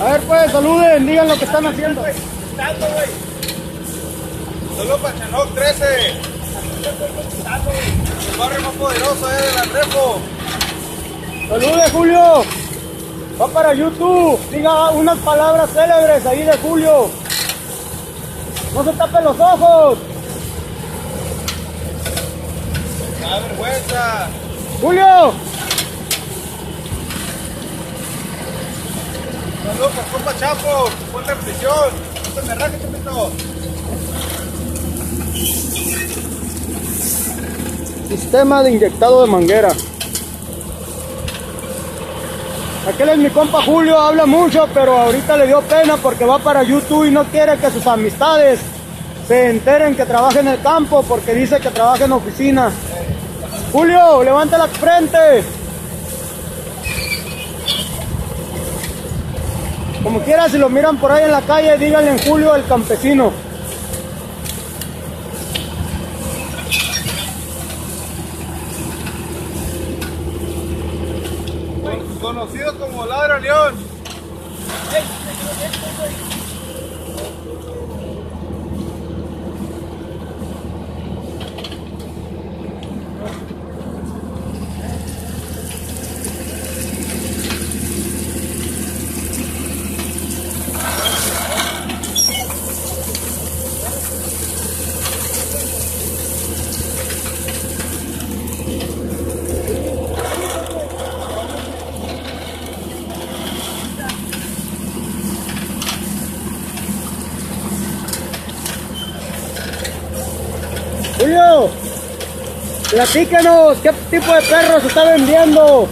A ver pues, saluden, digan lo que están haciendo. Saludos para Chanoc 13. El barrio más poderoso es el Andrepo. Salude Julio. Va para YouTube. Diga unas palabras célebres ahí de Julio. No se tapen los ojos. Da vergüenza. Julio. Compa. Ponte en. No me chapito. Sistema de inyectado de manguera. Aquel es mi compa Julio, habla mucho, pero ahorita le dio pena porque va para YouTube y no quiere que sus amistades se enteren que trabaja en el campo porque dice que trabaja en oficina. Julio, levanta la frente. Como quiera, si lo miran por ahí en la calle, díganle en Julio el campesino. Conocido como Ladra León. Julio, platícanos, ¿qué tipo de perros está vendiendo?